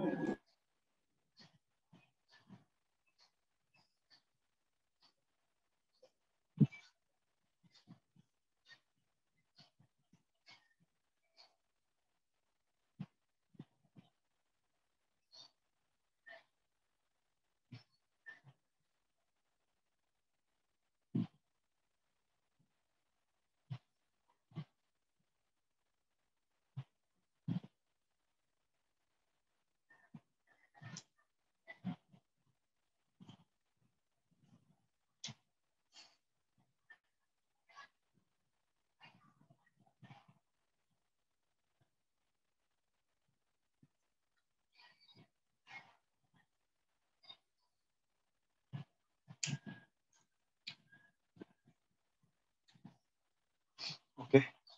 Okay,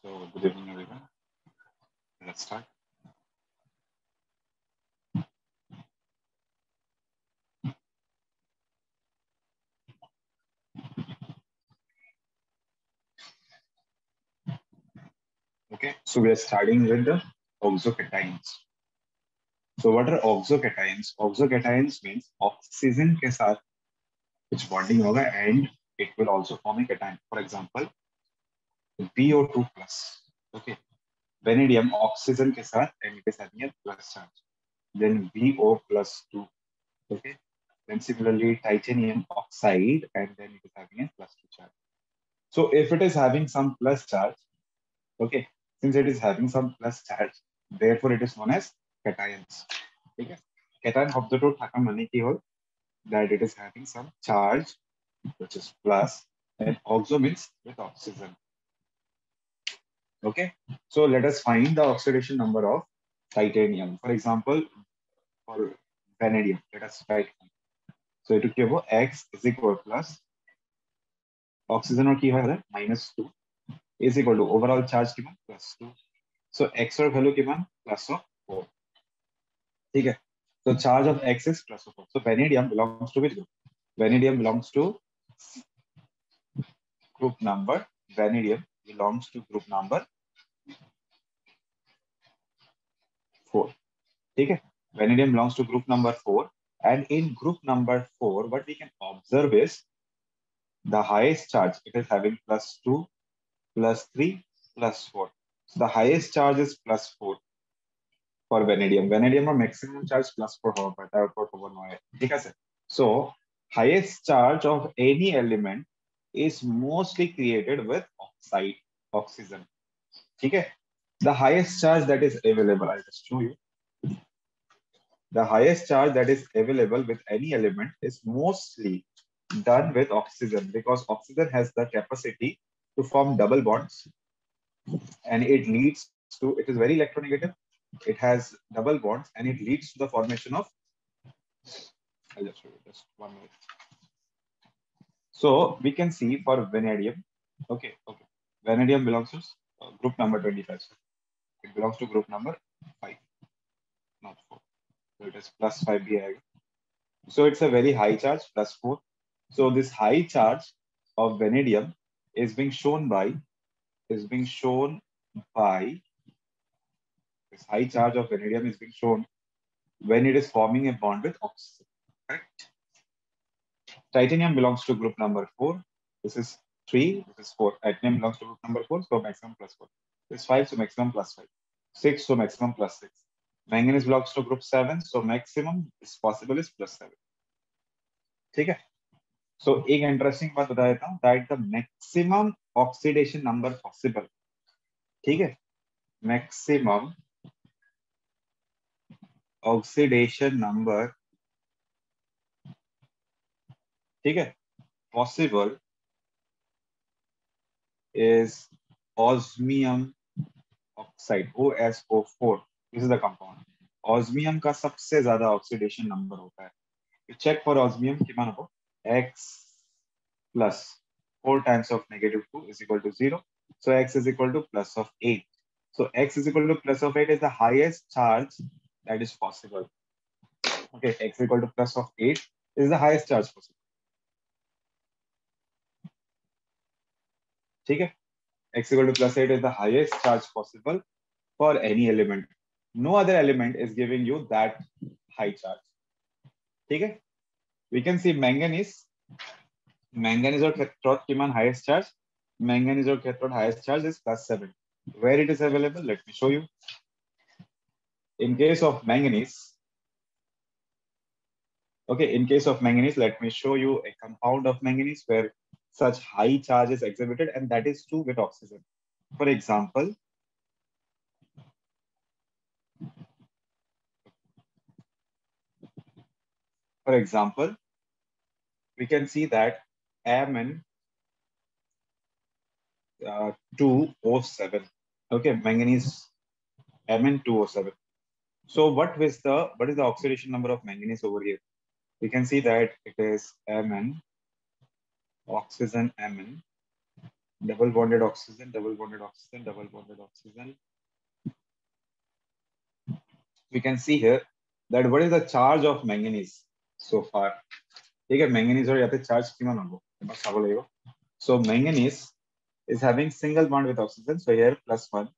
so good evening, everyone. Let's start. Okay, so we are starting with the oxocations. So what are oxocations? Oxocations means oxygen के साथ कुछ bonding होगा and it will also form a cation. For example, BO2 plus. Okay, vanadium oxygen के साथ and it is having a plus charge. Then BO plus 2. Okay, then similarly titanium oxide and then it is having a plus 2 charge. So if it is having some plus charge, okay, since it is having some plus charge, therefore it is known as cations. Okay, cation শব্দটো থাকা মানে কি হল that it is having some charge which is plus and oxo means with oxygen. Okay, so let us find the oxidation number of titanium. For example, for vanadium, let us write. So it will give X is equal to plus oxygen or key minus 2 is equal to overall charge given plus 2. So X or value given plus of 4. Okay, so charge of X is plus of 4. So vanadium belongs to which group? Vanadium belongs to group number. Vanadium belongs to group number four ठीक vanadium belongs to group number four and in group number four what we can observe is the highest charge it is having plus two plus three plus four. The highest charge is plus four for vanadium vanadium or maximum charge plus four over but so highest charge of any element is mostly created with oxide oxygen. okay the highest charge that is available i'll just show you. The highest charge that is available with any element is mostly done with oxygen because oxygen has the capacity to form double bonds and it leads to it is very electronegative. It has double bonds and it leads to the formation of i'll just show you just one minute. So we can see for vanadium. Okay okay. Vanadium belongs to uh, group number 25 so it belongs to group number 5, not 4. So it is plus 5 B I. So it's a very high charge, plus 4. So this high charge of vanadium is being shown by, is being shown by, this high charge of vanadium is being shown when it is forming a bond with oxygen, correct? Titanium belongs to group number 4. This is 3, this is 4. Titanium belongs to group number 4, so maximum plus 4. Is five, so maximum plus five. Six, so maximum plus six. Manganese belongs to group seven, so maximum is possible is plus seven. ठीक है सो so, एक interesting बात बता देता हूँ that the maximum oxidation number possible ठीक है maximum oxidation number ठीक है possible is osmium oxide O S O four is the compound osmium का सबसे ज़्यादा ऑक्सीडेशन नंबर होता है। चेक फॉर ऑस्मियम कितना होगा x plus four times of negative two is equal to zero so x is equal to plus of eight so x is equal to plus of eight is the highest charge that is possible okay x equal to plus of eight is the highest charge possible ठीक है? X equal to plus 8 is the highest charge possible for any element no other element is giving you that high charge. Okay? We can see manganese. Manganese or kiman highest charge. Manganese or cathode highest charge is plus 7. Where it is available, let me show you. In case of manganese, okay, in case of manganese, let me show you a compound of manganese where such high charge is exhibited and that is true with oxygen. For example, For example, we can see that Mn uh, 207. Okay, manganese Mn 207. So what is the what is the oxidation number of manganese over here? We can see that it is Mn oxygen Mn, double bonded oxygen, double bonded oxygen, double bonded oxygen. We can see here that what is the charge of manganese so far. ठीक manganese or यहाँ the charge So manganese is having single bond with oxygen. So here plus one,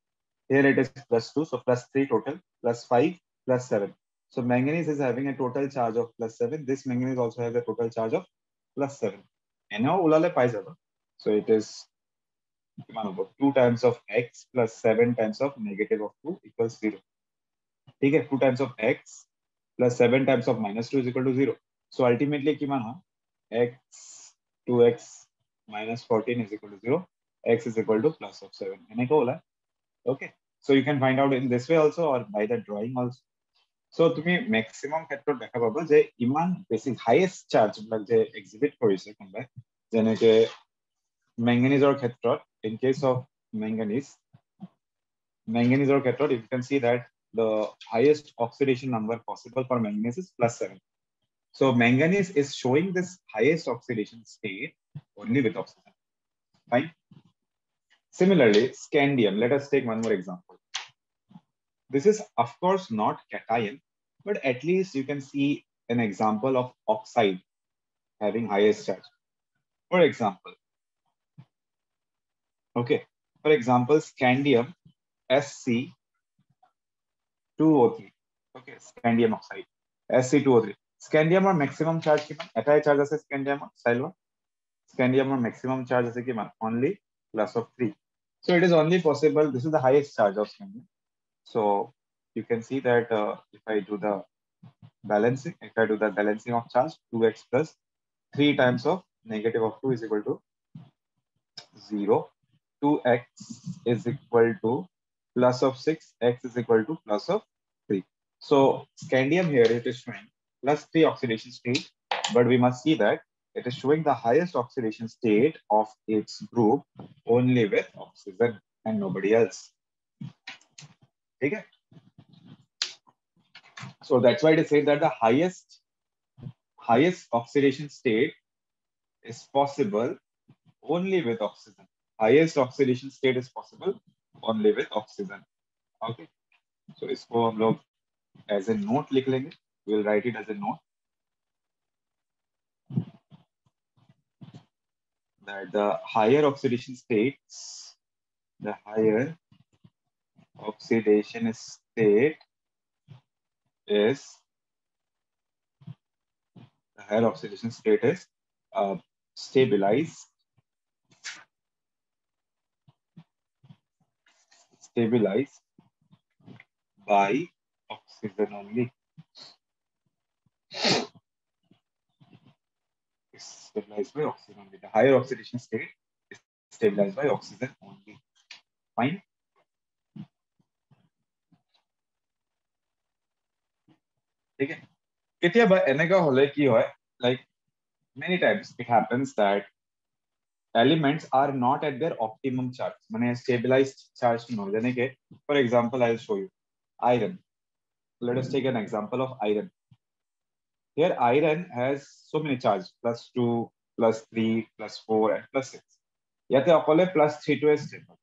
here it is plus two, so plus three total, plus five, plus seven. So manganese is having a total charge of plus seven. This manganese also has a total charge of plus seven. এনেও ওলালে পাই যাবা so it is কিমান হ'ব two times of x plus seven times of negative of two equal zero' ঠিক আছে two times of x plus seven times of minus two is equal to zero' so' ultimately কিমান হয় x two x minus fourteen is equal to zero' x is equal to plus of 7 and I go okay so you can find out in this way also or by the drawing also So তুমি maximum ক্ষেত্ৰত দেখা পাবা যে ইমান বেছি highest charge বিলাক যে exhibit কৰিছে কোনোবাই যেনেকে মেংগেনিজৰ ক্ষেত্ৰত ইন কেছ অফ মেংগেনিজ মেংগেনিজৰ ক্ষেত্ৰত ইউ কেন see that the highest oxidation number possible for manganese is plus 7. So manganese is showing this highest oxidation state only with oxygen. Fine. Similarly, scandium. Let us take one more example. This is, of course, not cation, but at least you can see an example of oxide having highest charge. For example, okay, for example, scandium SC2O3. Okay, scandium oxide SC2O3. Scandium or maximum charge, at high charge as a scandium silver. Scandium or maximum charge as a only plus of three. So it is only possible, this is the highest charge of scandium so you can see that uh, if i do the balancing if i do the balancing of charge 2x plus 3 times of negative of 2 is equal to 0 2x is equal to plus of 6, x is equal to plus of 3. So scandium here it is showing plus 3 oxidation state, but we must see that it is showing the highest oxidation state of its group only with oxygen and nobody else Okay? So that's why they say that the highest highest oxidation state is possible only with oxygen. Highest oxidation state is possible only with oxygen. Okay. So इसको हम लोग as a note लिख लेंगे. We'll write it as a note. That the higher oxidation states, the higher oxidation state is the higher oxidation state is uh, stabilized stabilized by oxygen only. stabilized by oxygen only. The higher oxidation state is stabilized by oxygen only. Fine. ঠিক আছে কেতিয়াবা এনেকুৱা হ'লে কি হয় like many times it happens that elements are not at their optimum charge. Mane stabilized charge no. For example, I'll show you iron. Let us take an example of iron. Here, iron has so many charge plus two, plus three, plus four, and plus six. Yet, plus three to a stable.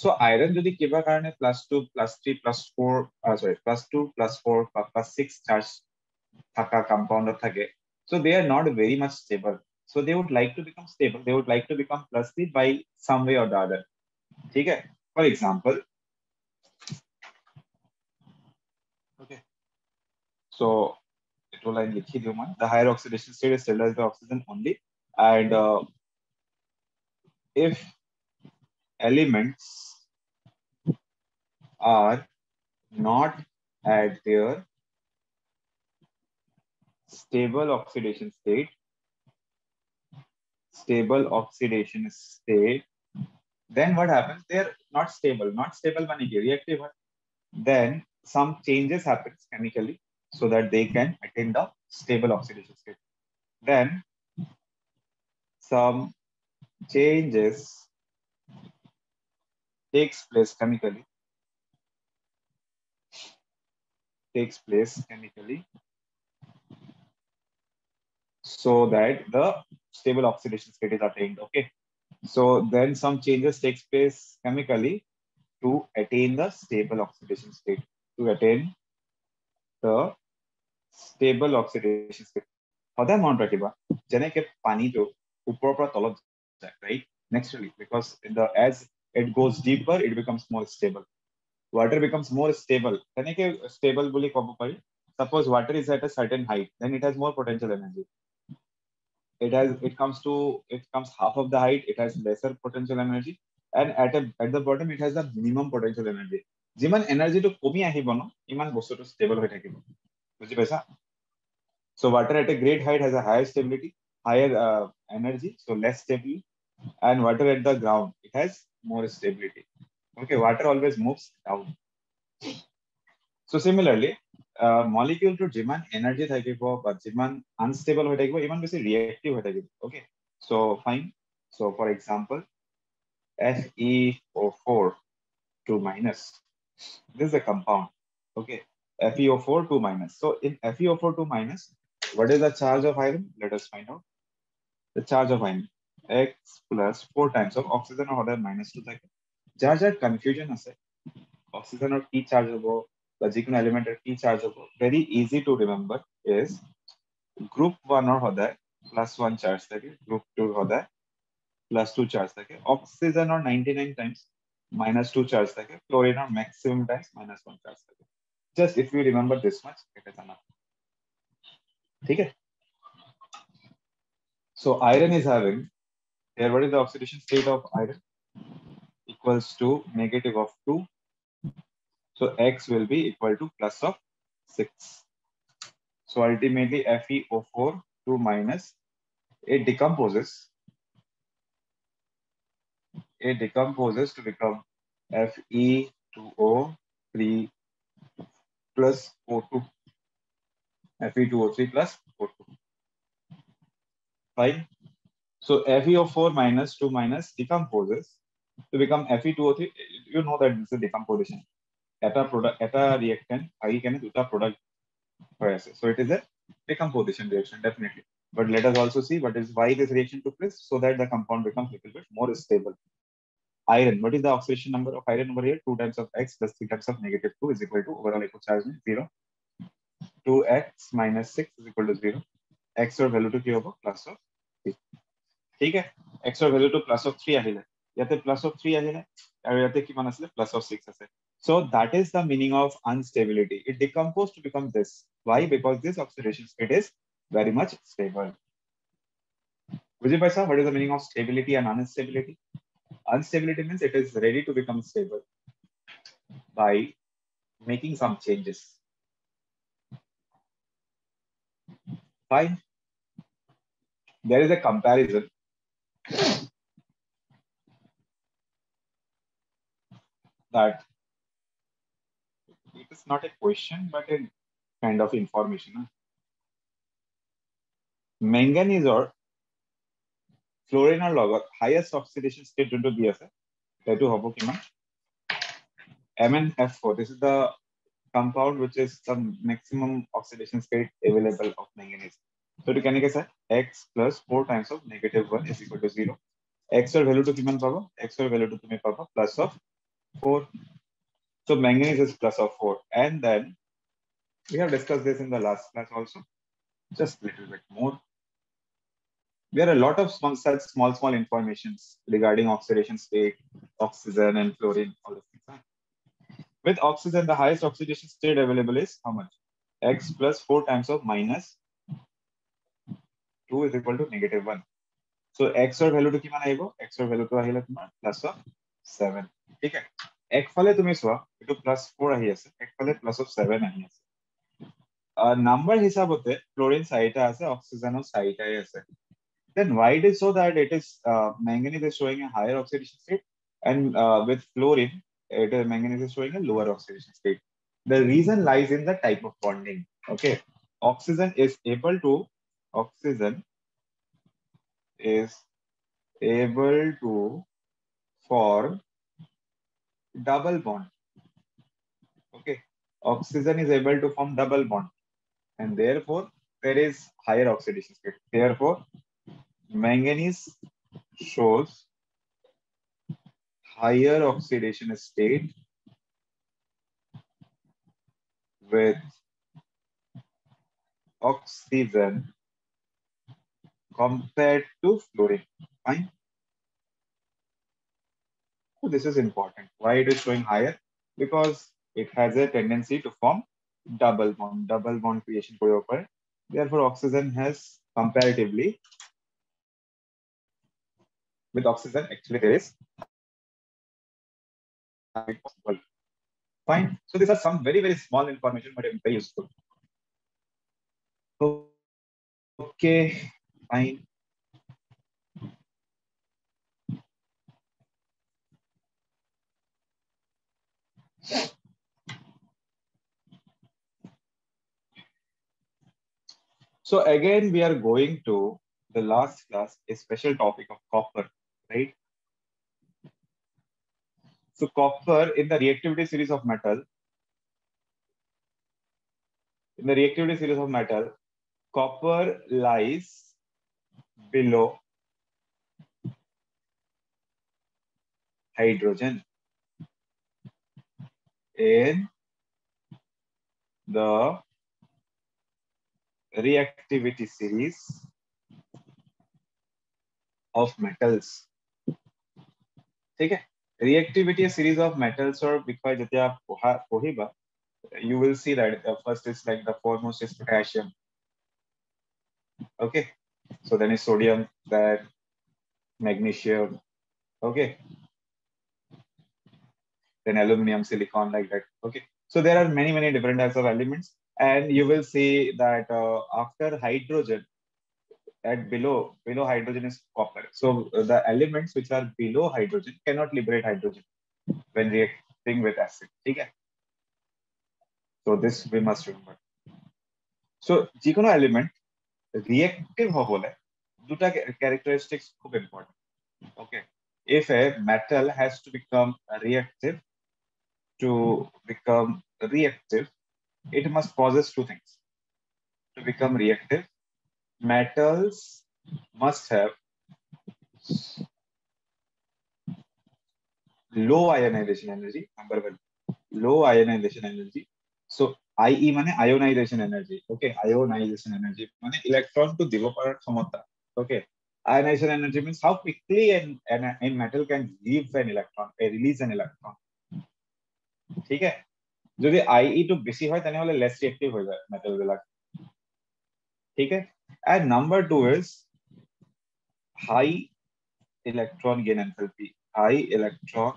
so iron যদি কিবা কাৰণে plus 2 plus 3 plus 4 uh, sorry plus 2 plus 4 plus 6 charge থাকা compound থাকে so they are not very much stable so they would like to become stable. They would like to become plus three by some way or the other. Okay. For example, so it will like the higher oxidation state is stabilized by oxygen only and uh, if elements are not at their stable oxidation state stable oxidation state. Then what happens? They're not stable. Not stable when reactive then some changes happens chemically so that they can attain the stable oxidation state. Then some changes takes place chemically takes place chemically so that the stable oxidation state is attained okay so then some changes takes place chemically to attain the stable oxidation state to attain the stable oxidation state সদায় মনত ৰাখিবা যেনেকে পানীটো ওপৰৰ পৰা তলত যায় right naturally because in the as it goes deeper it becomes more stable water becomes more stable তেনেকে stable বুলি ক'ব পাৰি suppose water is at a certain height then it has more potential energy it has it comes to it comes half of the height it has lesser potential energy and at a, at the bottom it has the minimum potential energy যিমান এনাৰ্জিটো কমি আহিব ন ইমান বস্তুটো stable হৈ থাকিব বুজি পাইছা so water at a great height has a higher stability, higher uh, energy, so less stable. And water at the ground, it has more stability. Okay, water always moves down. So similarly, uh, molecule to jiman energy থাকিব বা jiman unstable হৈ থাকিব ইমান বেছি reactive হৈ থাকিব okay so fine so for example FeO4 2 minus this is a compound okay FeO4 2 minus so in FeO4 2 minus what is the charge of iron? Let us find out. The charge of iron x plus 4 times of oxygen order minus 2 থাকে যার যার confusion আছে অক্সিজেনৰ কি charge হ'ব বা যিকোনো এলিমেণ্টৰ কি চাৰ্জ হ'ব very easy to remember is group ওৱানৰ সদায় প্লাছ ওৱান চাৰ্জ থাকে গ্ৰুপ টুৰ সদায় প্লাছ টু চাৰ্জ থাকে অক্সিজেনৰ ninety nine times minus two charge থাকে ক্লৰিনৰ maximum times minus one charge থাকে just if you remember this much এটা জানা ঠিক আছে So iron is having here what is the oxidation state of iron equals to negative of 2 so x will be equal to plus of 6 so ultimately FeO4 2 minus it decomposes it decomposes to become Fe2O3 plus O2 Fe2O3 plus O2. Fine. So FeO4 minus 2 minus decomposes to become Fe2O3. You know that this is decomposition. At a product, at a reactant, I can do product. So it is a decomposition reaction, definitely. But let us also see what is why this reaction took place so that the compound becomes a little bit more stable. Iron, what is the oxidation number of iron over here? 2 times of x plus 3 times of negative 2 is equal to overall equal charge 0. 2x minus 6 is equal to 0. x or value to q over plus of 3. ঠিক আছে x or value to plus of 3 আহিলে ইয়াতে plus of 3 আহিলে আৰু ইয়াতে কিমান আছিলে plus of 6 আছে so that is the meaning of unstability it decomposed to become this why because this oxidation state is very much stable বুজি পাইছা what is the meaning of stability and instability instability means it is ready to become stable by making some changes Fine. There is a comparison. that it is not a question but a kind of information. Manganese or fluorine or log highest oxidation state into to DSA. That to hobo kiman. MnF4. This is the compound which is the maximum oxidation state available of manganese. So to I say x plus 4 times of negative 1 is equal to 0. x or value to kiman paba? x or value to tumi paba plus of 4. So manganese is plus of 4. And then we have discussed this in the last class also. Just a little bit more. There are a lot of small, such small, small informations regarding oxidation state, oxygen and fluorine, all of things. With oxygen, the highest oxidation state available is how much? x plus 4 times of minus two is equal to negative one so एक्सर value तो किमान आइबो एक्सर value तो आहिला तुम्हार plus 7 ठीक है? एक फले तुम सवा इटु प्लस 4 आही आसे एक फले प्लस ऑफ़ 7 आही आसे अ नंबर हिसाबते क्लोरीन साइटा आसे ऑक्सीजनो साइटा आसे then why it so that it is manganese is showing a higher oxidation state and with fluorine it is manganese is showing a lower oxidation state the reason lies in the type of bonding okay oxygen is able to oxygen is able to form double bond. Okay oxygen is able to form double bond and therefore there is higher oxidation state therefore manganese shows higher oxidation state with oxygen compared to fluorine. Fine. So this is important. Why it is showing higher? Because it has a tendency to form double bond, double bond creation your Therefore, oxygen has comparatively with oxygen, actually there is. Fine. So these are some very, very small information, but very useful. Okay, fine. So again, we are going to the last class, a special topic of copper, right? So copper in the reactivity series of metal, in the reactivity series of metal, copper lies below hydrogen in the reactivity series of metals. Okay, reactivity series of metals or because जब you will see that the first is like the foremost is potassium. Okay? So then is sodium there, magnesium, okay. Then aluminum, silicon like that, okay. So there are many, many different types of elements. And you will see that uh, after hydrogen, at below, below hydrogen is copper. So the elements which are below hydrogen cannot liberate hydrogen when reacting with acid. Okay? So this we must remember. So, Jikono element reactive হবলে দুটা characteristics খুব important okay if a metal has to become reactive to become reactive it must possess two things. To become reactive, metals must have low ionization energy, number one, low ionization energy. So IE মানে ionization energy. Okay, ionization energy মানে electron to দিব পারার ক্ষমতা. Okay, ionization energy means how quickly an, an, an metal can leave an electron, a release an electron. ঠিক আছে যদি আইই টো বেছি হয় তেনেহলে লেছ ৰিয়েক্টিভ হৈ যায় মেটেল বিলাক ঠিক আছে and number two is high electron gain enthalpy high electron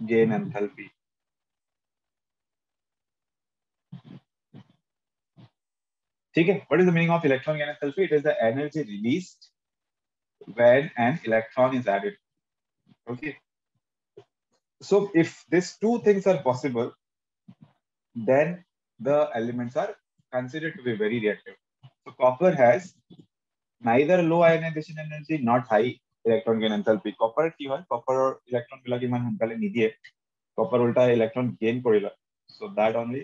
gain enthalpy ठीक है what is the meaning of electron gain enthalpy it is the energy released when an electron is added okay so if these two things are possible, then the elements are considered to be very reactive. So copper has neither low ionization energy, not high electron gain enthalpy. Copper কি হয় copper electron বিলাক ইমান সোনকালে নিদিয়ে copper উল্টা electron gain কৰিলে so that only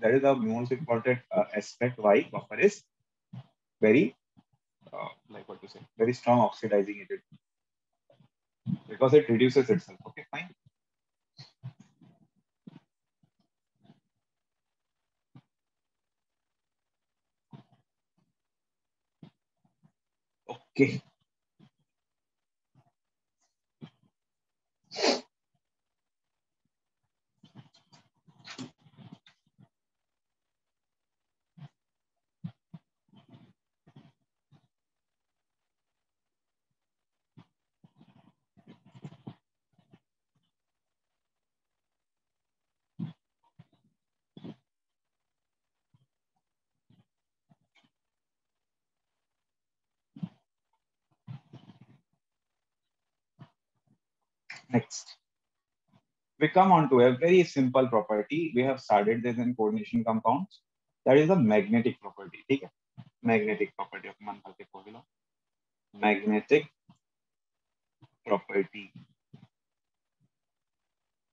that is the most important uh, aspect why copper is very uh, like what to say very strong oxidizing agent. Because it reduces itself. Okay fine. Okay. Next. We come on to a very simple property. We have studied this in coordination compounds. That is the magnetic property. Okay? Magnetic property of Manhal formula. Magnetic property.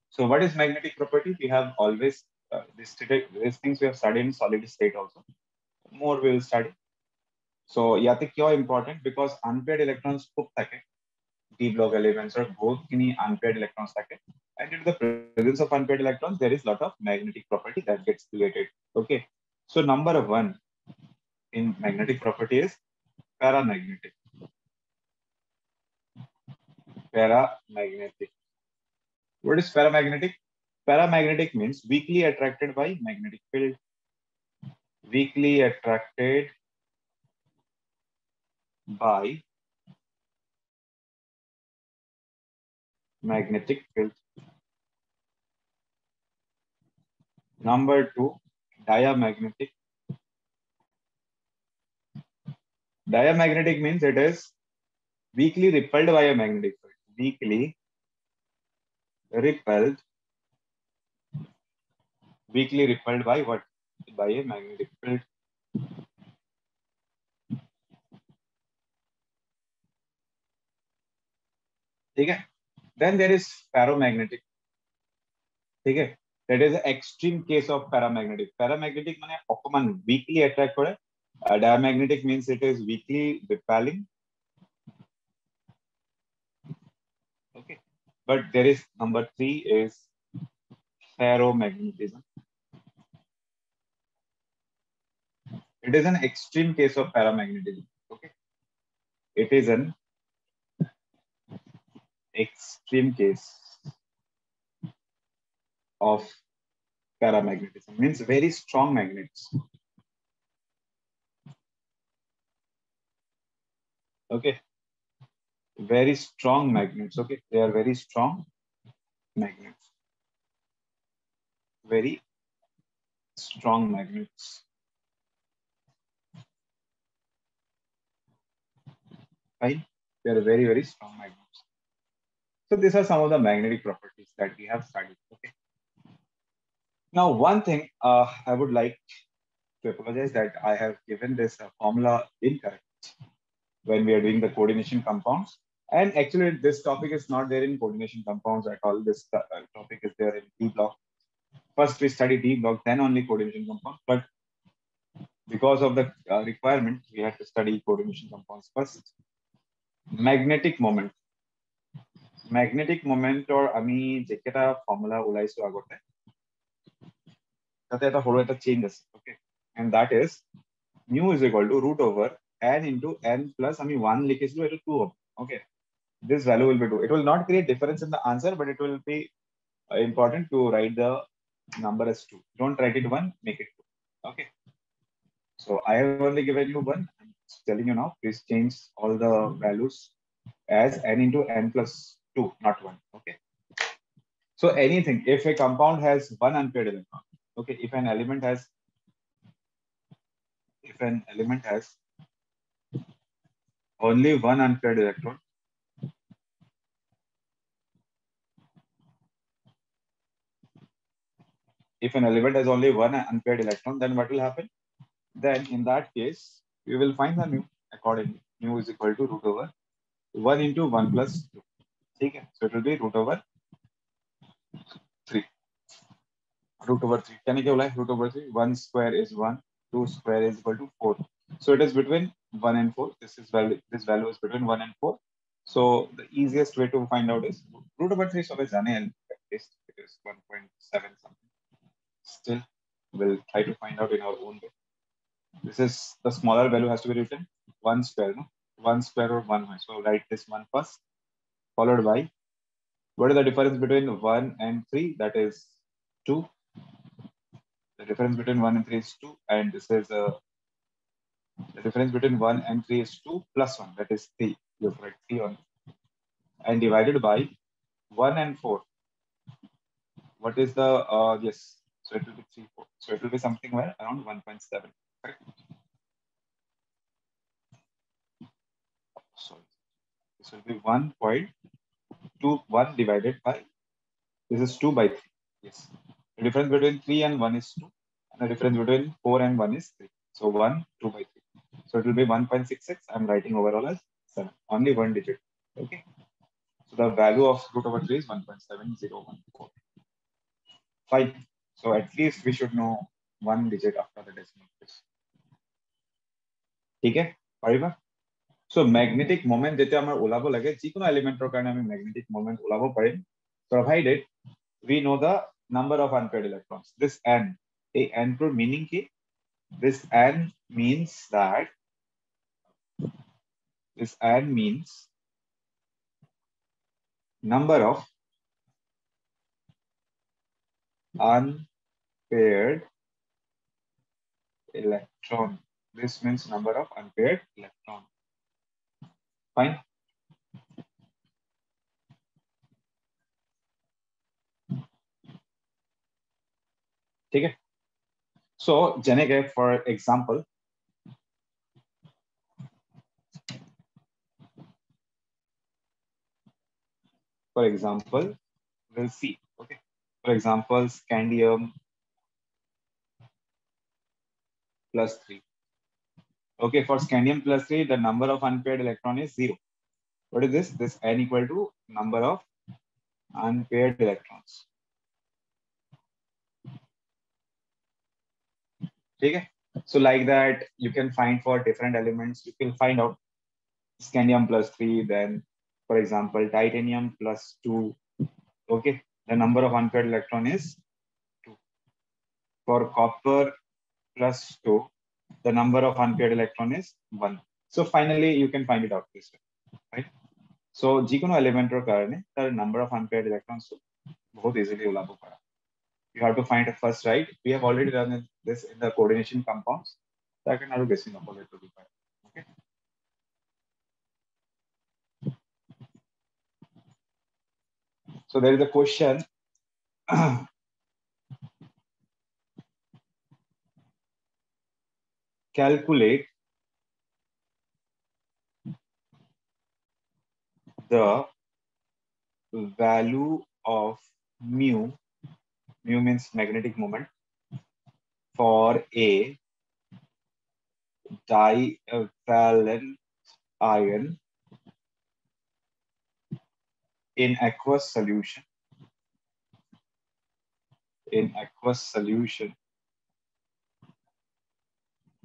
So what is magnetic property? We have always uh, these things we have studied in solid state also. More we will study. So yate kya important because unpaired electrons put थके d block elements or both kini unpaired electrons থাকে and in the presence of unpaired electrons there is lot of magnetic property that gets created okay? So number one in magnetic property is paramagnetic. Paramagnetic. What is paramagnetic? Paramagnetic means weakly attracted by magnetic field. Weakly attracted by magnetic field. Number two, diamagnetic. Diamagnetic means it is weakly repelled by a magnetic field. Weakly repelled. Weakly repelled by what? By a magnetic field. ठीक है Then there is paramagnetic, ठीक है that is an extreme case of paramagnetic. Paramagnetic means it is weakly attract. Uh, diamagnetic means it is weakly repelling. Okay. But there is number three is ferromagnetism. It is an extreme case of paramagnetism. Okay. It is an extreme case of paramagnetism means very strong magnets. Okay. Very strong magnets okay. They are very strong magnets. Very strong magnets. Right they are very very strong magnets so these are some of the magnetic properties that we have studied. Okay. Now, one thing uh, I would like to apologize that I have given this uh, formula incorrect when we are doing the coordination compounds. And actually, this topic is not there in coordination compounds at all. This uh, topic is there in D block. First, we study D block, then only coordination compounds. But because of the uh, requirement, we have to study coordination compounds first. Magnetic moment. Magnetic মমেন্টৰ আমি যেকেইটা formula ওলাইছো আগতে তাতে এটা সৰু এটা change আছে ওকে and that is mu is equal two root over N into N plus আমি ওৱান লিখিছিলো এইটো টু হ'ব ওকে this value will be 2. It will not create difference in the answer, but it will be important to write the number as 2. Don't write it 1, make it 2. Okay. So I have only given you 1. I'm telling you now, please change all the values as n into n plus two, not one. Okay. So anything, if a compound has one unpaired electron, okay, if an element has, if an element has only one unpaired electron, if an element has only one unpaired electron, then what will happen? Then in that case, we will find the mu accordingly. Mu is equal to root over 1 into 1 plus 2. ठीक है so it will be root over 3 root over 3 क्या क्या बोला है root over 3 1 square is 1 2 square is equal to 4 so it is between 1 and 4 this is value this value is between 1 and 4 so the easiest way to find out is root over 3 so is jane at least it is 1.7 something still we'll try to find out in our own way this is the smaller value has to be written 1 square no 1 square or 1 so write this one first followed by what is the difference between 1 and 3? That is 2. The difference between 1 and 3 is 2. And this is uh, the difference between 1 and 3 is 2 plus 1. That is 3. You write 3 on. And divided by 1 and 4. What is the, uh, yes. So it will be 3, 4. So it will be something where around 1.7. Correct? This will be one point two one divided by, this is 2 by 3. Yes. The difference between 3 and 1 is 2. And the difference between 4 and 1 is 3. So 1, 2 by 3. So it will be 1.66. I'm writing overall as 7. Only one digit. Okay. So the value of root over 3 is 1.7014. Fine. So at least we should know one digit after the decimal place. ठीक है so magnetic moment যেতিয়া আমাৰ ওলাব লাগে যিকোনো এলিমেন্টৰ কাৰণে আমি magnetic moment ওলাব পাৰিম provided we know the number of unpaired electrons this n এই n টোৰ meaning কি this n means that this n means number of unpaired electron this means number of unpaired electron Fine. Okay. So, Janeke, for example, for example, we'll see. Okay. For example, scandium plus 3. Okay, for scandium plus 3, the number of unpaired electron is 0. What is this? This n equal to number of unpaired electrons. Okay? So like that, you can find for different elements, you can find out scandium plus 3, then for example, titanium plus 2. Okay, the number of unpaired electron is 2. For copper plus 2, the number of unpaired electron is 1. So finally, you can find it out this way, right? So যিকোনো এলিমেন্টৰ কাৰণে তাৰ number of unpaired electrons বহুত easily ওলাব পাৰা. You have to find it first, right? We have already done this in the coordination compounds. তাৰ কাৰণে আৰু বেছি নকলে to be পাৰে. Okay? So there is a question calculate the value of mu, mu means magnetic moment, for a divalent ion in aqueous solution. In aqueous solution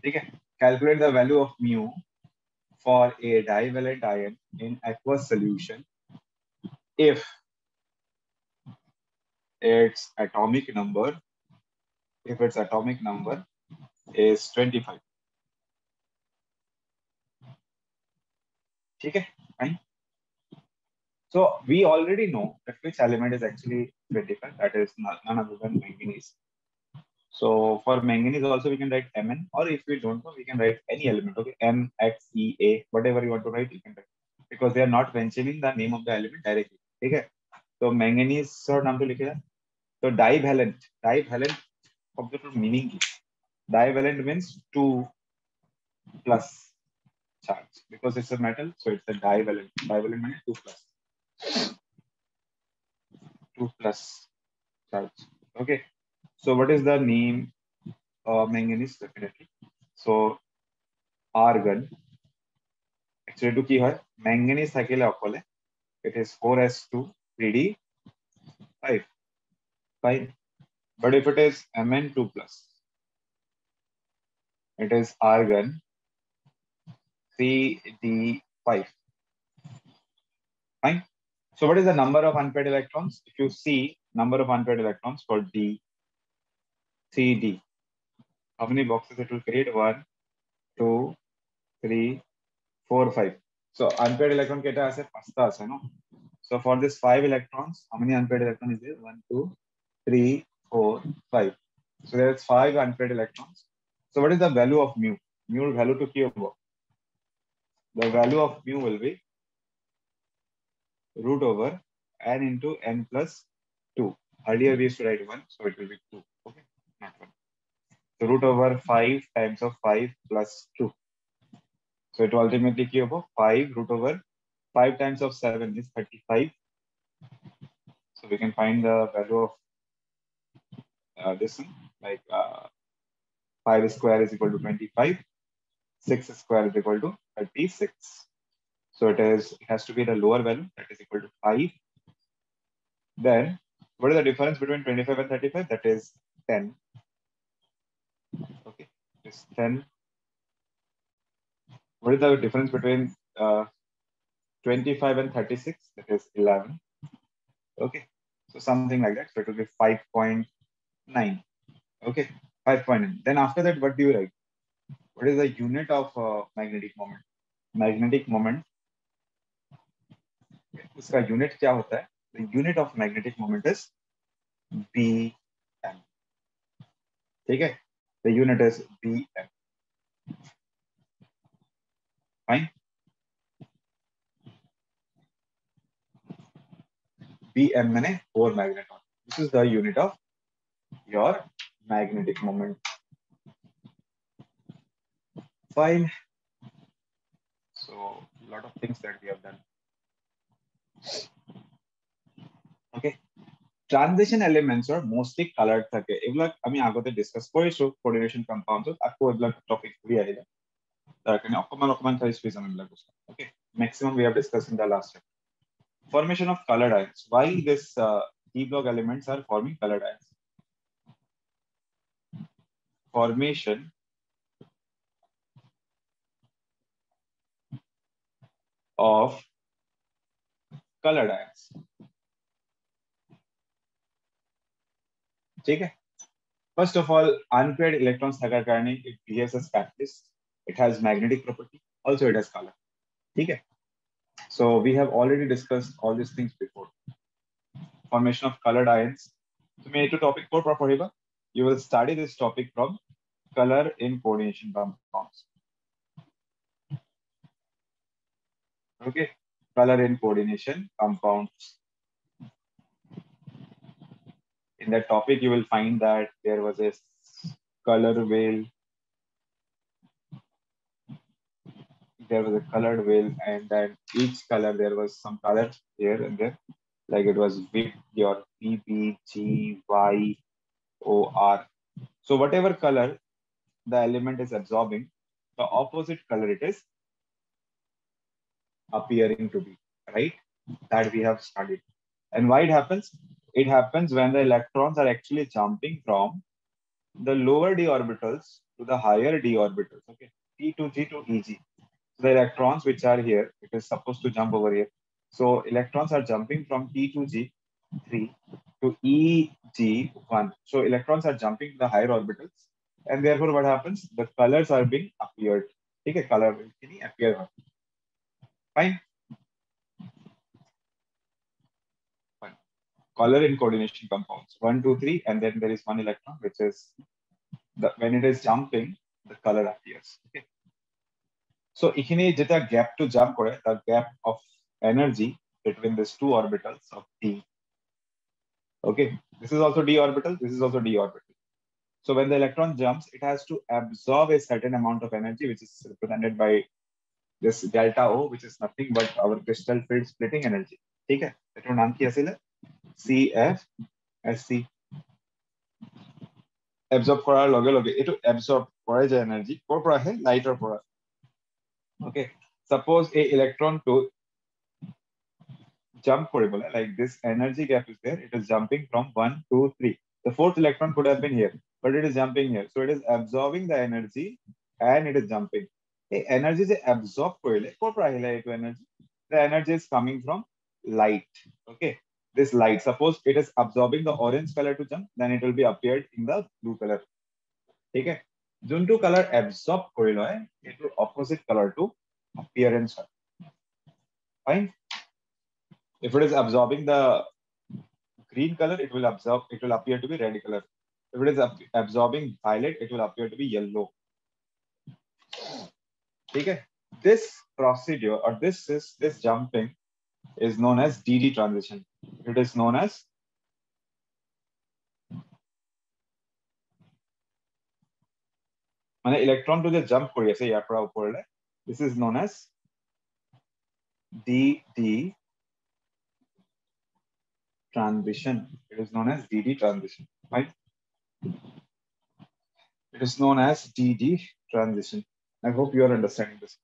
Okay. Calculate the value of mu for a divalent ion in aqueous solution if its atomic number, if its atomic number is 25. Okay, fine. So we already know that which element is actually 25, that is none other than manganese. So for manganese also we can write Mn or if we don't know, we can write any element, okay? M, X, E, A, whatever you want to write, you can write. Because they are not mentioning the name of the element directly. Okay? So manganese name to likhe So divalent, divalent of the meaning divalent means two plus charge because it's a metal, so it's a divalent. Divalent means two plus. Two plus charge. Okay. So what is the name? Uh, manganese definitely. So argon. Actually, to ki manganese thakile okole. It is 4s2 3d 5. Fine. But if it is Mn2 plus, it is argon 3d5. Fine. So what is the number of unpaired electrons? If you see number of unpaired electrons for D 3D. How many boxes it will create? One, two, three, four, five. So unpaired electron keta ase pasta ase no. So for this five electrons, how many unpaired electrons is there? One, two, three, four, five. So there's five unpaired electrons. So what is the value of mu? Mu value to ki The value of mu will be root over n into n plus 2. Earlier we used to write 1, so it will be 2. Okay 1. So root over 5 times of 5 plus 2. So it will ultimately over 5 root over 5 times of 7 is 35 So we can find the value of uh, this one, like uh, 5 square is equal to 25, 6 square is equal to 36. So it is it has to be the lower value that is equal to 5. Then what is the difference between 25 and 35? That is 10 Okay, it's 10. What is the difference between uh, 25 and 36? That is 11. Okay, so something like that. So it will be 5.9. Okay, 5.9. Then after that, what do you write? What is the unit of uh, magnetic moment? Magnetic moment. उसका unit क्या होता है? The unit of magnetic moment is bm. ठीक है? The unit is bm. Fine. bm मैंने Bohr magneton. This is the unit of your magnetic moment. Fine. So a lot of things that we have done. Okay. Transition এলিমেন্টছৰ mostly coloured থাকে এইবিলাক আমি আগতে discuss কৰিছো coordination কম্পাউণ্ডছত আকৌ এইবিলাক topic ঘূৰি আহিলে তাৰ কাৰণে অকণমান অকণমান খালি স্পেচ আমি এইবিলাক বস্তু okay maximum we have discussed in the last formation of colored ions why this uh, d block elements are forming colored ions formation of colored ions. ठीक First of all, unpaired electrons are Hagakane, it behaves as catalyst. It has magnetic property. Also, it has color. Okay. So we have already discussed all these things before. Formation of colored ions. So my topic more proper You will study this topic from color in coordination compounds. Okay, color in coordination compounds. In that topic, you will find that there was a color wheel. There was a colored wheel, and then each color there was some color here and there, like it was V or P, B, G, Y, O, R. So whatever color the element is absorbing, the opposite color it is appearing to be, right? That we have studied. And why it happens? It happens when the electrons are actually jumping from the lower d orbitals to the higher d orbitals, okay? T2G to EG. So the electrons which are here, it is supposed to jump over here. So electrons are jumping from T2G, 3 to EG, 1. So electrons are jumping to the higher orbitals. And therefore what happens? The colors are being appeared. Okay, color will appear. Fine. color in coordination compounds, one, two, three, and then there is one electron, which is the, when it is jumping, the color appears. So ekhine jeta gap to jump kore, the gap of energy between these two orbitals of D. Okay, this is also d orbital, this is also d orbital. So when the electron jumps, it has to absorb a certain amount of energy, which is represented by this delta O, which is nothing but our crystal field splitting energy. ठीक है? तेरे नाम सिले? CF SC absorb কৰাৰ লগে লগে এইটো absorb কৰে যে energy ক'ৰ পৰা আহে লাইটৰ পৰা okay suppose a electron to jump কৰিবলৈ like this energy gap is there it is jumping from 1 2 3 the fourth electron could have been here but it is jumping here so it is absorbing the energy and it is jumping এই energy যে absorb কৰিলে ক'ৰ পৰা আহিলে এইটো energy the energy is coming from light okay this light suppose it is absorbing the orange color to jump then it will be appeared in the blue color ঠিক আছে যোনটো কালাৰ absorb কৰি লয় এইটো opposite color to appearance হয় fine if it is absorbing the green color it will absorb it will appear to be red color if it is absorbing violet it will appear to be yellow okay this procedure or this is this jumping is known as dd transition it is known as মানে electron to the jump কৰি আছে ইয়াৰ পৰা ওপৰলৈ this is known as dd transition. It is known as DD transition, right? It is known as DD transition. I hope you are understanding this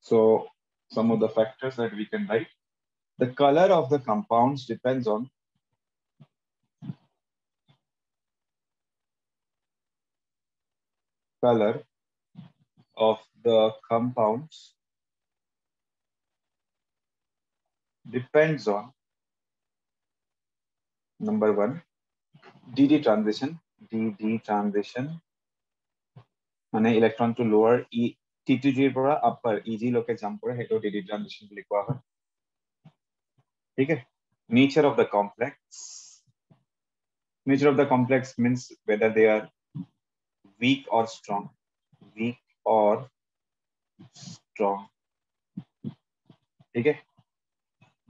So some of the factors that we can write. The color of the compounds depends on color of the compounds depends on number one DD transition DD transition মানে electron two লোৱাৰ ই টি two জিৰ পৰা upper ই জি লৈকে jump কৰে সেইটো DD transition বুলি কোৱা হয় ঠিক আছে nature of the complex nature of the complex means whether they are weak or strong weak or strong okay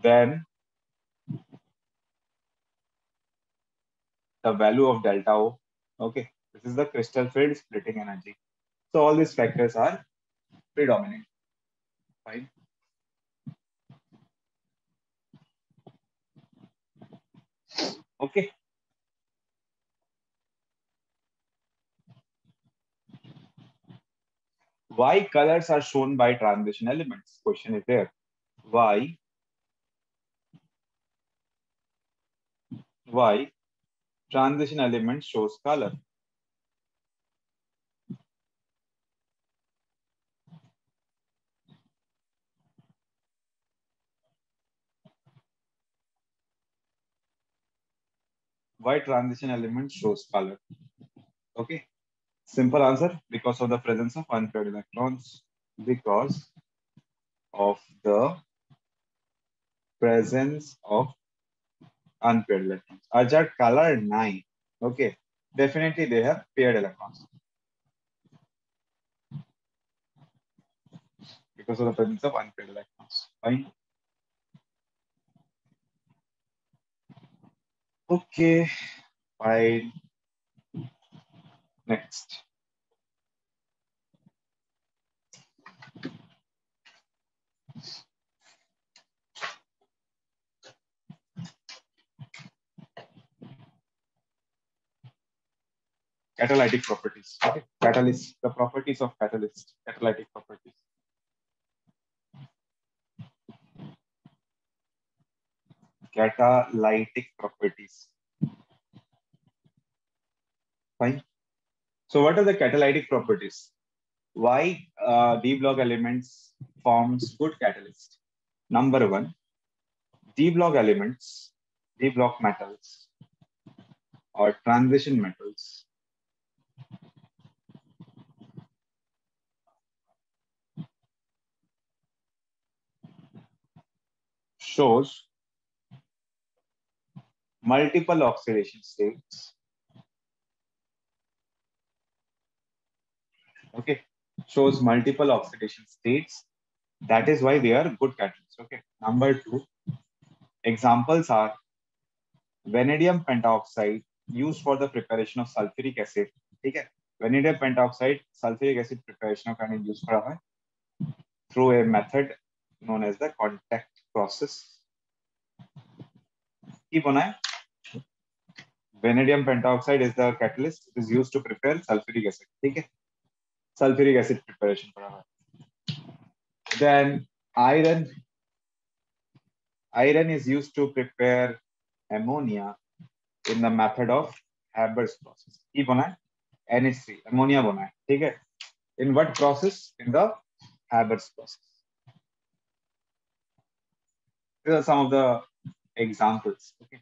then the value of delta o okay this is the crystal field splitting energy so all these factors are predominant. Fine. Okay. Why colors are shown by transition elements? Question is there. Why? Why transition element shows color why transition element shows color okay Simple answer, because of the presence of unpaired electrons. Because of the presence of unpaired electrons. Ajat color nine. Okay, definitely they have paired electrons. Because of the presence of unpaired electrons. Fine. Okay, fine. Next. Catalytic properties. Okay. Catalyst, the properties of catalyst, catalytic properties. Catalytic properties. Fine. So what are the catalytic properties? Why uh, D block elements forms good catalyst? Number one, D block elements, D block metals or transition metals shows multiple oxidation states. Okay shows multiple oxidation states. That is why they are good catalysts. Okay number two examples are vanadium pentoxide used for the preparation of sulfuric acid. okay vanadium pentoxide sulfuric acid preparation of for kara through a method known as the contact process. Keep on Vanadium pentoxide is the catalyst. It is used to prepare sulfuric acid. Okay? Sulfuric acid preparation. Then iron. Iron is used to prepare ammonia in the method of Haber's process. E bona NH3, ammonia bona. Okay? In what process? In the Haber's process. These are some of the examples. Okay.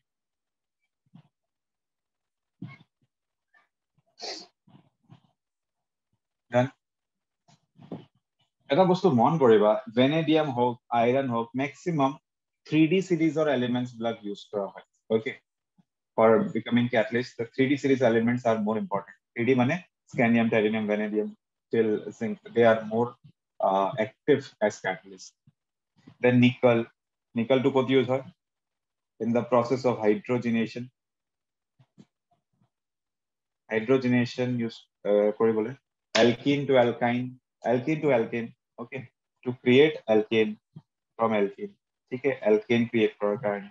এটা বস্তু মন কৰিবা vanadium হওক iron হওক maximum three D চিৰিজৰ elements বিলাক use কৰা হয় okay for becoming catalyst the three D series elements are more important three D মানে scandium titanium vanadium till zinc they are more active as catalyst then nickel নিকলটো ক'ত use হয় in the process of হাইড্ৰজিনেশ্যন hydrogenation use কৰিবলৈ alkene to alkyne alkene to alkane okay. To create alkane from alkene. okay, alkane create product.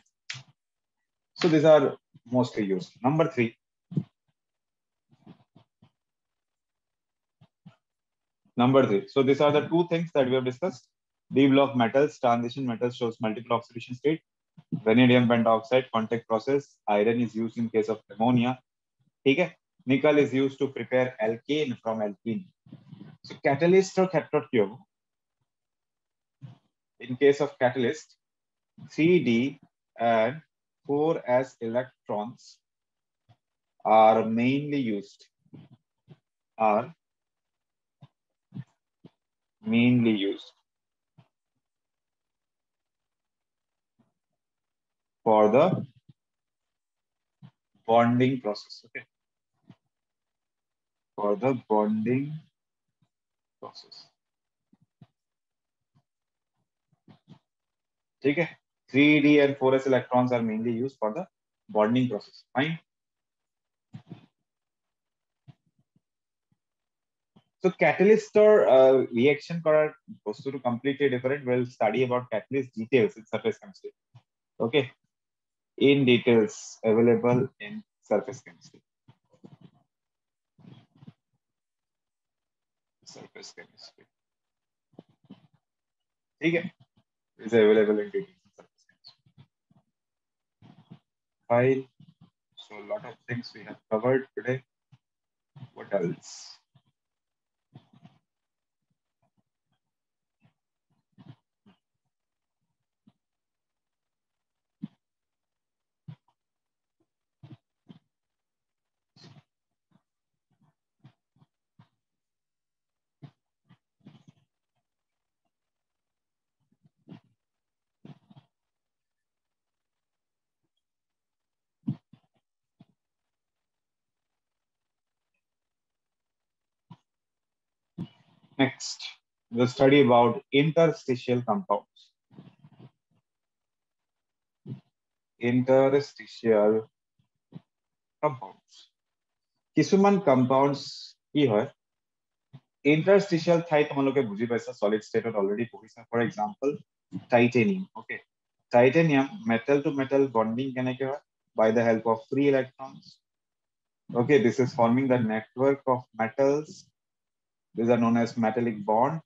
so these are mostly used. Number 3 number 3 so these are the two things that we have discussed. D block metals transition metals shows multiple oxidation state. Vanadium pentoxide contact process. Iron is used in case of ammonia. Okay, nickel is used to prepare alkane from alkene. So catalyst or cathode क्यों? In case of catalyst, 3D and 4s electrons are mainly used. Are mainly used for the bonding process. Okay for the bonding process. ठीक है three d and four s electrons are mainly use for the bonding process fine So catalyst or uh, reaction product goes to completely different. We'll study about catalyst details in surface chemistry. Okay, in details available in surface chemistry. Surface chemistry. ठीक है is available in chemistry. File. So a lot of things we have covered today. What else? Next, the study about interstitial compounds. Interstitial compounds. কিছুমান compounds কি হয় interstitial ঠাই তোমালোকে বুজি পাইছা solid state already পঢ়িছা for example titanium okay titanium metal to metal bonding কেনেকে হয় by the help of free electrons okay this is forming the network of metals these are known as metallic bond.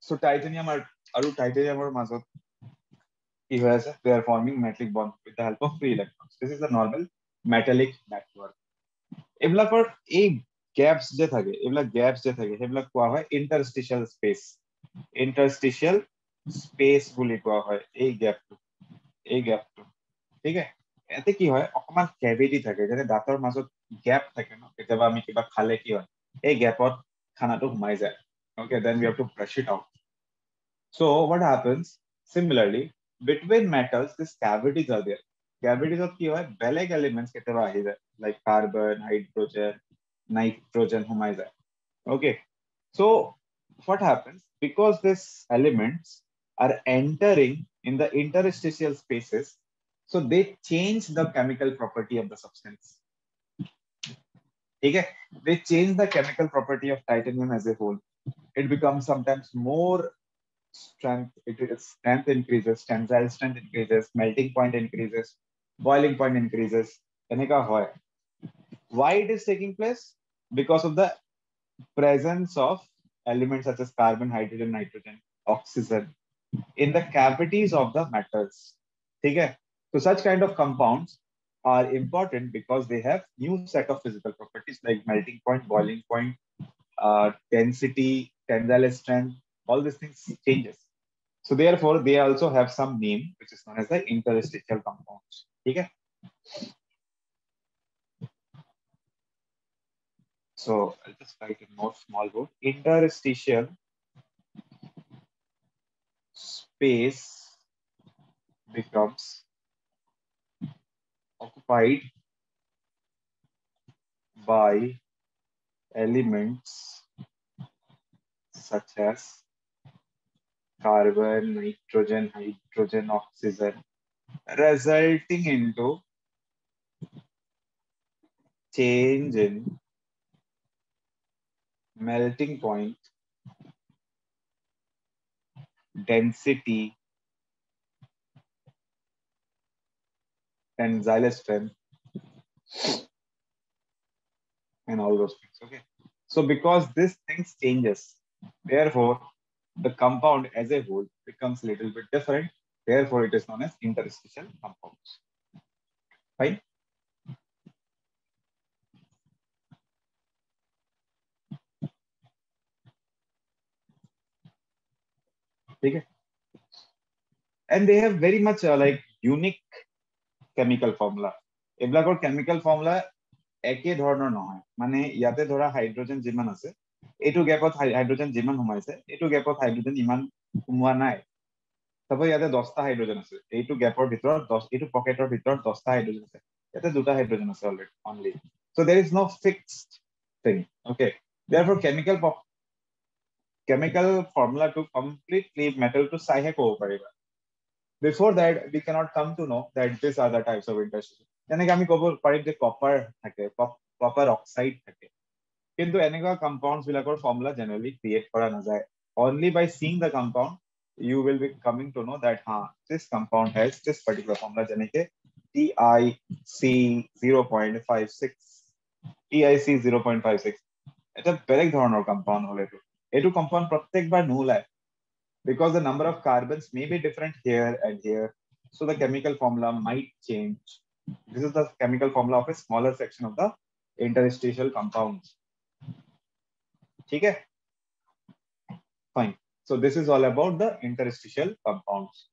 So titanium are titanium or mazot. They are forming metallic bond with the help of free electrons. This is the normal metallic network. Eblapur a gaps jethage, ebla gaps jethage, ebla kwa hai interstitial space. Interstitial space bully kwa hai a gap to a gap to. I think you have a common cavity, the data must gap taken, whatever Mikiba Kaleki or এই গেপত খানাটো সোমাই যায় okay then we have to brush it out so what happens similarly between metals these cavities are there cavities of কি হয় বেলেগ elements কেতিয়াবা আহি যায় like carbon hydrogen nitrogen সোমাই যায় okay so what happens because these elements are entering in the interstitial spaces so they change the chemical property of the substance Okay, they change the chemical property of titanium as a whole. It becomes sometimes more strength, it, strength increases, tensile strength increases, melting point increases, boiling point increases. Why it is taking place? Because of the presence of elements such as carbon, hydrogen, nitrogen, oxygen in the cavities of the metals. Okay? So such kind of compounds are important because they have new set of physical properties like melting point, boiling point, uh, density, tensile strength, all these things changes. So therefore, they also have some name which is known as the interstitial compounds. Okay. So I'll just write in more small book. Interstitial space becomes occupied by elements such as carbon, nitrogen, hydrogen, oxygen, resulting into change in melting point density tensile strength and all those things okay? So because this things changes therefore the compound as a whole becomes a little bit different. Therefore it is known as interstitial compounds. Fine? Okay. And they have very much uh, like unique chemical formula. এইবিলাকৰ chemical formula একে ধৰণৰ নহয়। মানে ইয়াতে ধৰা hydrogen যিমান আছে এইটো গেপত হাইড্ৰজেন যিমান সোমাইছে এইটো গেপত হাইড্ৰজেন ইমান সোমোৱা নাই। চাব ইয়াতে দহটা হাইড্ৰজেন আছে। এইটো গেপৰ ভিতৰত দহ এইটো পকেটৰ ভিতৰত দহটা হাইড্ৰজেন আছে। ইয়াতে দুটা হাইড্ৰজেন আছে already only so' there is no fixed thing okay there for chemical to completely metal to চাইহে ক'ব পাৰিবা। Before that we cannot come to know that these are the types of interstitial যেনেকে আমি ক'ব পাৰিম যে copper থাকে copper oxide থাকে কিন্তু এনেকুৱা কম্পাউণ্ডছ বিলাকৰ ফৰ্মুলা জেনেৰেলি ক্ৰিয়েট কৰা নাযায় only by seeing the compound you will be coming to know that ha this compound has this particular formula যেনেকে TIC 0.56 TIC 0.56 এটা বেলেগ ধৰণৰ কম্পাউণ্ড হ'ল এইটো এইটো কম্পাউণ্ড প্ৰত্যেকবাৰ নোলায় because the number of carbons may be different here and here so the chemical formula might change. This is the chemical formula of a smaller section of the interstitial compounds okay? Fine. So this is all about the interstitial compounds.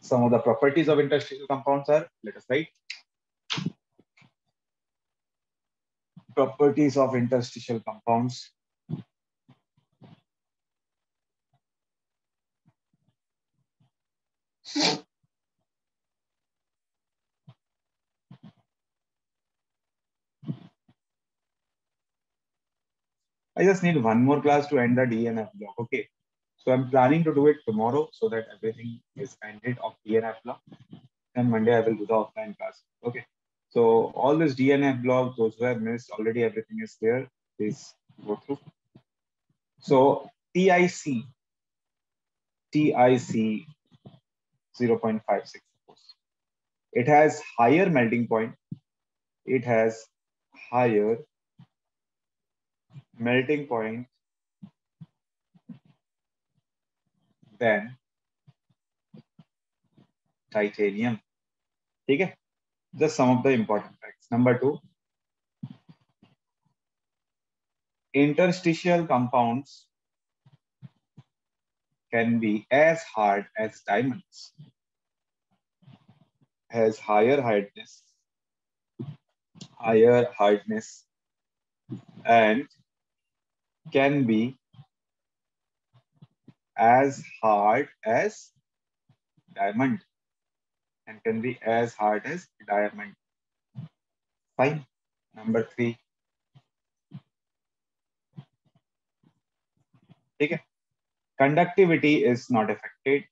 Some of the properties of interstitial compounds are let us write. Properties of interstitial compounds. I just need one more class to end the DNF block. Okay. So I'm planning to do it tomorrow so that everything is ended of DNF block. And Monday I will do the offline class. Okay. So all this DNF block, those who have missed, already everything is there. Please go through. So TIC, TIC 0.56. It has higher melting point. It has higher melting point than titanium. Okay? Just some of the important facts. Number two, interstitial compounds can be as hard as diamonds, has higher hardness, higher hardness, and can be as hard as diamond and can be as hard as diamond. Fine. Number three. Okay. Conductivity is not affected.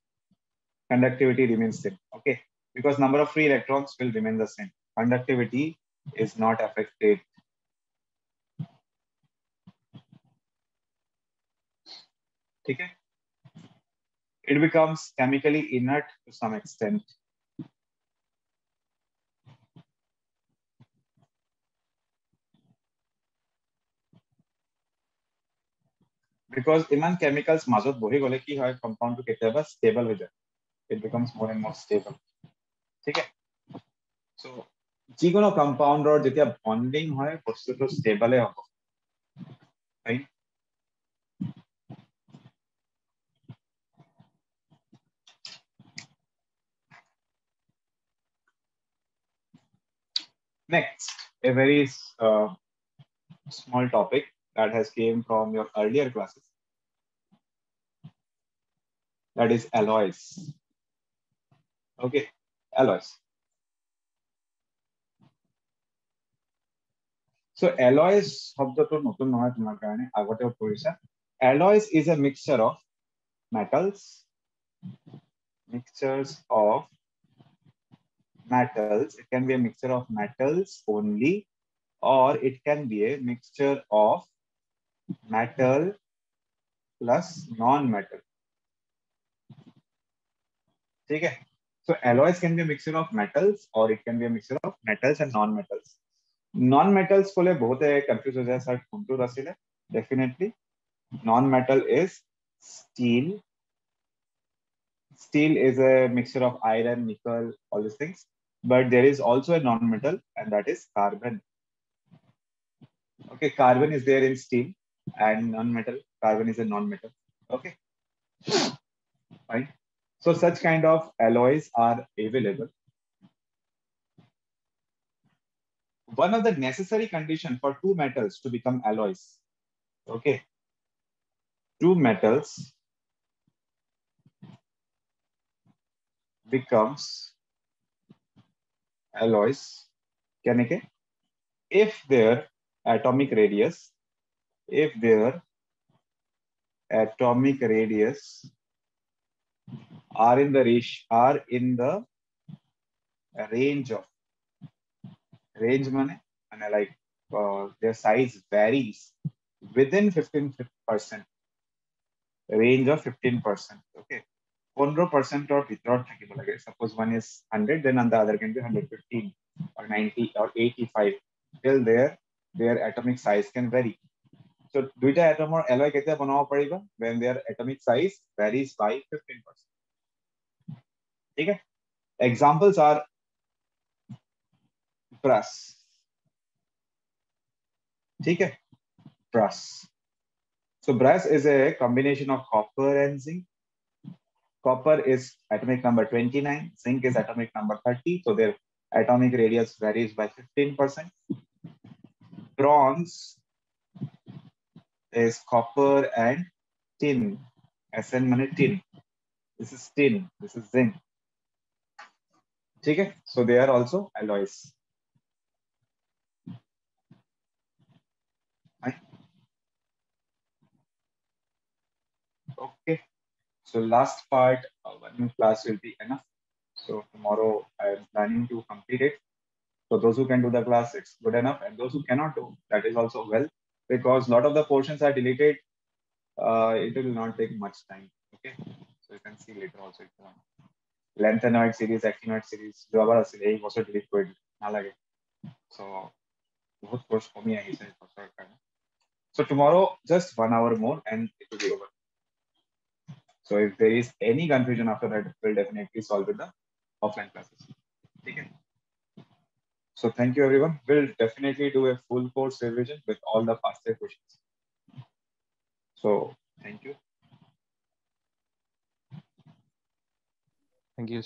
Conductivity remains same. Okay. Because number of free electrons will remain the same. Conductivity is not affected. Okay. It becomes chemically inert to some extent. because Iman chemicals মাজত বহি গ'লে কি হয় কম্পাউণ্ডটো কেতিয়াবা stable হৈ যায় it becomes more and more stable ঠিক আছে চ' যিকোনো কম্পাউণ্ডৰ যেতিয়া বণ্ডিং হয় বস্তুটো ষ্টেবলে হ'ব right? Next, a very uh, small topic that has came from your earlier classes. That is alloys. Okay, alloys. So alloys শব্দটো নতুন নহয় তোমাৰ কাৰণে আগতেও পঢ়িছা alloys is a mixture of metals mixtures of metals. It can be a mixture of metals only, or it can be a mixture of metal plus ठीक है? So alloys can be mixer of metals और it can be mixer of metals and non metals non metals को ले बहुत confuse हो जाए sir कौन तो रसिल है definitely non metal is steel steel is a mixer of iron nickel all this things but there is also a non metal and that is carbon okay carbon is there in steel and non metal carbon is a non metal okay fine So such kind of alloys are available. One of the necessary condition for two metals to become alloys. Okay, two metals becomes alloys if their atomic radius if their atomic radius are in the range are in the range of range money and like uh, their size varies within 15 percent range of 15 percent okay? 100% or without suppose one is 100 then on the other can be 115 or 90 or 85 till there their atomic size can vary so দুইটা atom or alloy কেতিয়া বনাব পাৰিবা when their atomic size varies by 15%. ठीक है? Examples are brass. ठीक है? Brass. So brass is a combination of copper and zinc. Copper is atomic number 29, zinc is atomic number 30, so their atomic radius varies by 15%. Bronze is copper and tin. SN money tin. This is tin. This is zinc. Okay? So they are also alloys. Okay. So last part, uh, one class will be enough. So tomorrow I am planning to complete it. So those who can do the class, it's good enough. And those who cannot do, that is also well because a lot of the portions are deleted, uh, it will not take much time. Okay, so you can see later also if you want. Lanthanoid series, actinoid series, जो series also deleted. delete कोई so बहुत course for me. So tomorrow just one hour more and it will be over. So if there is any confusion after that, we'll definitely solve it the offline classes. ठीक so thank you, everyone. We'll definitely do a full course revision with all the faster questions. So thank you. Thank you.